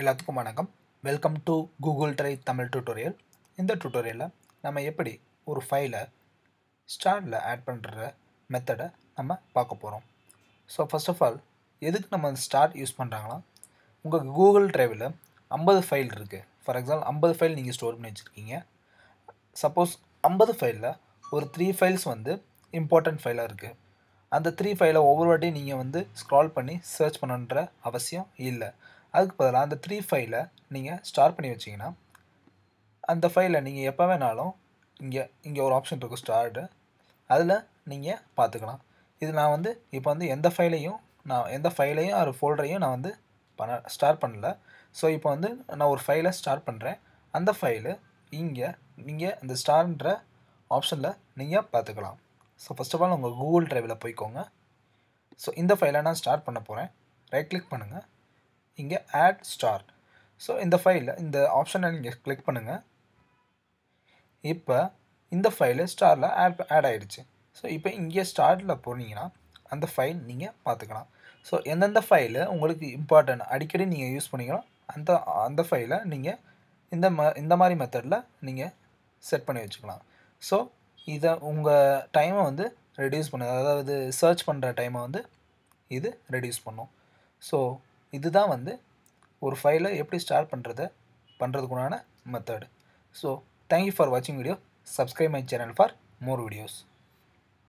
எல்லாத்துக்கும் வணக்கம். Welcome to Google drive Tamil tutorial இந்த டுட்டோரியலில் நம்ம எப்படி ஒரு ஃபைலை ஸ்டாரில் ஆட் பண்ணுற மெத்தடை நம்ம பார்க்க போகிறோம் ஸோ ஃபர்ஸ்ட் ஆஃப் ஆல் எதுக்கு நம்ம ஸ்டார் யூஸ் பண்ணுறாங்கன்னா உங்கள் கூகுள் ட்ரைவில் ஐம்பது ஃபைல் இருக்குது ஃபார் எக்ஸாம்பிள் ஐம்பது ஃபைல் நீங்கள் ஸ்டோர் பண்ணி வச்சுருக்கீங்க. சப்போஸ் ஐம்பது ஃபைலில் ஒரு த்ரீ ஃபைல்ஸ் வந்து இம்பார்ட்டண்ட் ஃபைலாக இருக்குது அந்த த்ரீ ஃபைலை ஒவ்வொரு வாட்டியும் நீங்கள் வந்து ஸ்க்ரால் பண்ணி சர்ச் பண்ணணுன்ற அவசியம் இல்லை. அதுக்கு பதிலாக அந்த த்ரீ ஃபைலை நீங்கள் ஸ்டார் பண்ணி வச்சிங்கன்னா அந்த ஃபைலை நீங்கள் எப்போ வேணாலும் இங்கே இங்கே ஒரு ஆப்ஷன் இருக்கும் ஸ்டார்டு அதில் நீங்கள் பார்த்துக்கலாம் இது நான் வந்து இப்போ வந்து எந்த ஃபைலையும் நான் எந்த ஃபைலையும் ஒரு ஃபோல்டரையும் நான் வந்து பண்ண ஸ்டார்ட் பண்ணல. ஸோ இப்போ வந்து நான் ஒரு ஃபைலை ஸ்டார்ட் பண்ணுறேன் அந்த ஃபைலு இங்கே நீங்கள் அந்த ஸ்டார்ன்ற ஆப்ஷனில் நீங்கள் பார்த்துக்கலாம் ஸோ ஃபஸ்ட் ஆஃப் ஆல் உங்கள் கூகுள் ட்ரைவில் போய்க்கோங்க. ஸோ இந்த ஃபைலை நான் ஸ்டார்ட் பண்ண போகிறேன் ரைட் கிளிக் பண்ணுங்கள் இங்கே ஆட் ஸ்டார் ஸோ இந்த ஃபைலில் இந்த ஆப்ஷனை நீங்கள் கிளிக் பண்ணுங்கள் இப்போ இந்த ஃபைலு ஸ்டாரில் ஆட் ஆட் ஆகிடுச்சு ஸோ இப்போ இங்கே ஸ்டார்ட்டில் போனீங்கன்னா அந்த ஃபைல் நீங்கள் பார்த்துக்கலாம். ஸோ எந்தெந்த ஃபைலு உங்களுக்கு இம்பார்ட்டன்ட் அடிக்கடி நீங்கள் யூஸ் பண்ணிக்கலாம் அந்த அந்த ஃபைலை நீங்கள் இந்த ம இந்த மாதிரி மெத்தடில் நீங்கள் செட் பண்ணி வச்சுக்கலாம். ஸோ இதை உங்கள் டைமை வந்து ரெடியூஸ் பண்ணுது அதாவது சர்ச் பண்ணுற டைமை வந்து இது ரெடியூஸ் பண்ணும். ஸோ இதுதான் வந்து ஒரு ஃபைலை எப்படி ஸ்டார்ட் பண்ணுறத பண்ணுறதுக்குண்டான method so thank you for வாட்சிங் video subscribe my channel for more videos